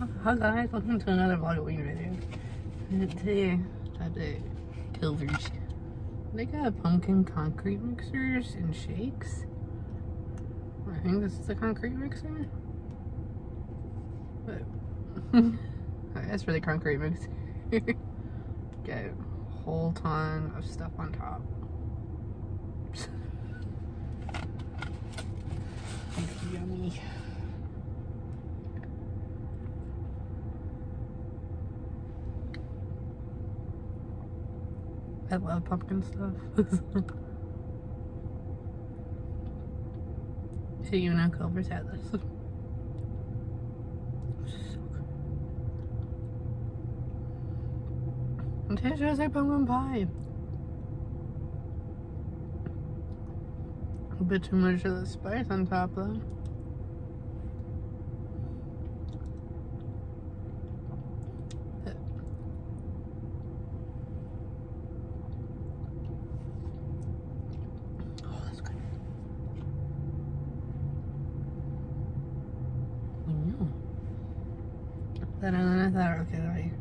Hi guys, welcome to another Halloween video. And Today, at the Culver's, they got pumpkin concrete mixers and shakes. I think this is the concrete mixer. But, I for the concrete mixer. Got a whole ton of stuff on top. Yummy. I love uh, pumpkin stuff. so you know Culver's had this. It tastes just like pumpkin pie. A bit too much of the spice on top though. Tararana, tararana, tararana.